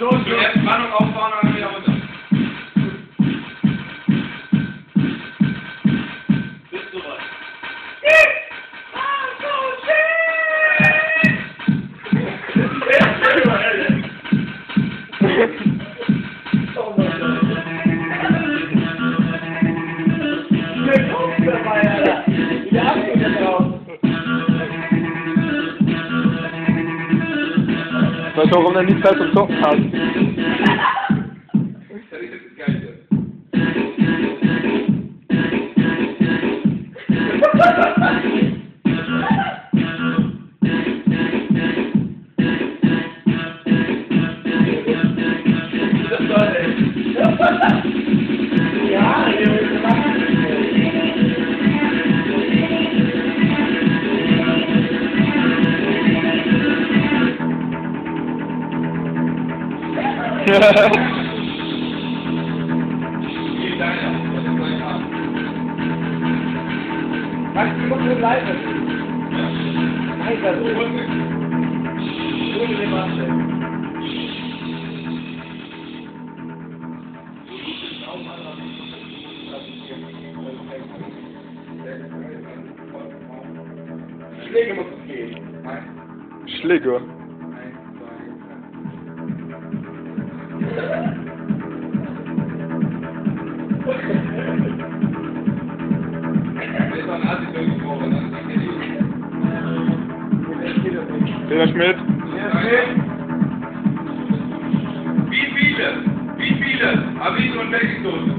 должен... Maar toch om dan niet vast op top te houden. kijken. Schläge muss es gehen. Schläge. Er. Peter Schmidt. Wie viele? Wie viele? Avis und Wechselsoße.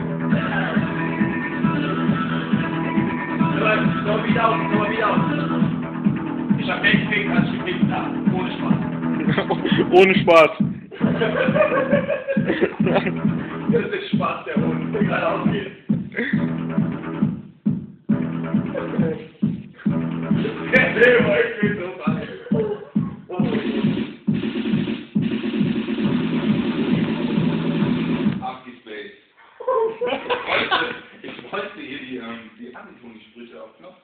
So, wieder aus, so, wieder aus. Ich hab mehr gekriegt als gekriegt da. Ohne Spaß. Ohne Spaß. das ist Spaß, der Hund, gerade ausgeht. Der Silber, ich bin so bei. Abgespaced. Ich wollte hier die, ähm, die Agenturen-Sprüche auf Knopf